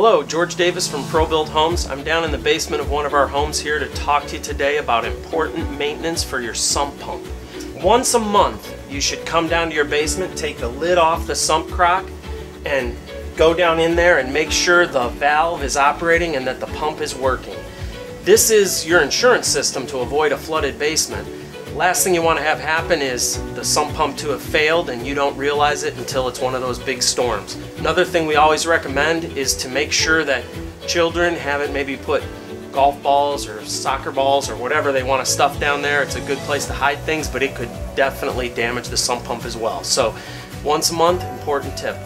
Hello, George Davis from ProBuilt Homes. I'm down in the basement of one of our homes here to talk to you today about important maintenance for your sump pump. Once a month, you should come down to your basement, take the lid off the sump crock, and go down in there and make sure the valve is operating and that the pump is working. This is your insurance system to avoid a flooded basement. Last thing you want to have happen is the sump pump to have failed and you don't realize it until it's one of those big storms. Another thing we always recommend is to make sure that children haven't maybe put golf balls or soccer balls or whatever they want to stuff down there. It's a good place to hide things, but it could definitely damage the sump pump as well. So once a month, important tip.